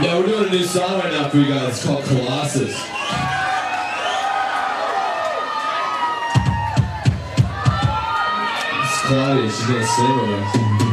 Yeah, we're doing a new song right now for you guys. It's called Colossus. It's Claudia. She's gonna sing with us.